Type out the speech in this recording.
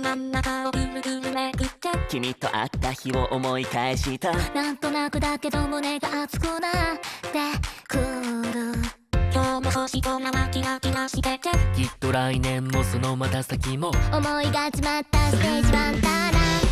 真ん中をぐるぐるめぐって君と会った日を思い返したなんとなくだけど胸が熱くなってくる今日も星空はキラキラしててきっと来年もそのまた先も思いが詰まったステージワンだな